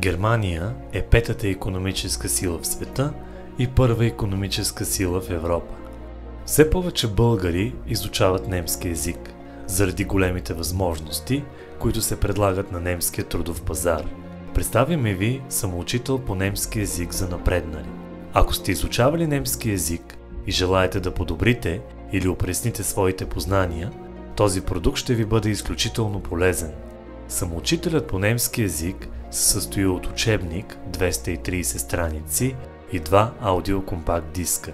Германия е петата економическа сила в света и първа економическа сила в Европа. Все повече българи изучават немски език, заради големите възможности, които се предлагат на немския трудов пазар. Представяме ви самоучител по немски език за напреднали. Ако сте изучавали немски език и желаете да подобрите или опресните своите познания, този продукт ще ви бъде изключително полезен. Самоучителят по немски език се състои от учебник 230 страници и два аудиокомпакт диска.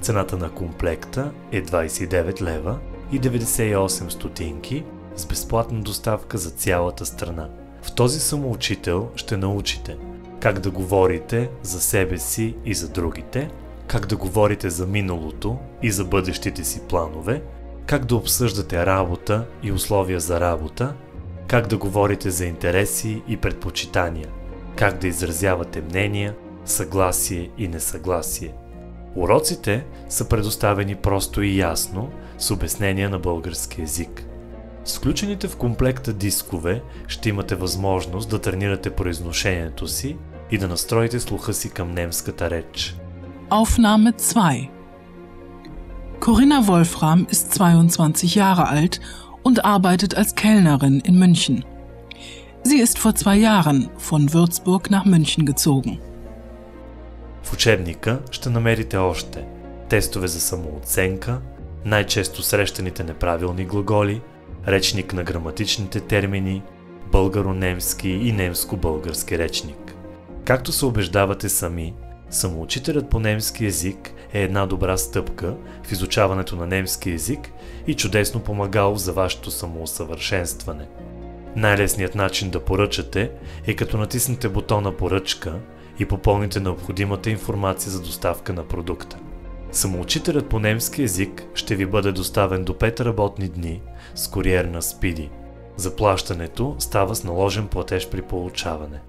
Цената на комплекта е 29 лева и 98 стотинки с безплатна доставка за цялата страна. В този самоучител ще научите как да говорите за себе си и за другите, как да говорите за миналото и за бъдещите си планове, как да обсъждате работа и условия за работа, как да говорите за интереси и предпочитания, как да изразявате мнения, съгласие и несъгласие. Уроците са предоставени просто и ясно с обяснение на български язик. С включените в комплекта дискове ще имате възможност да тренирате произношението си и да настроите слуха си към немската реч. Aufnahme 2 Corinna Wolfram ist 22 Jahre alt und arbeitet als Kellnerin in München. Sie ist vor zwei Jahren von Würzburg nach München gezogen. В учебника ще намерите още тестове за самооценка, най-често срещаните неправилни глаголи, речник на граматичните термини, българо-немски и немско-български речник. Както се убеждавате сами, самоучителят по немски язик е една добра стъпка в изучаването на немски язик и чудесно помагало за вашето самоусъвършенстване. Най-лесният начин да поръчате е като натиснете бутона поръчка и попълните необходимата информация за доставка на продукта. Самоучителят по немски язик ще ви бъде доставен до 5 работни дни с куриер на Спиди. Заплащането става с наложен платеж при получаване.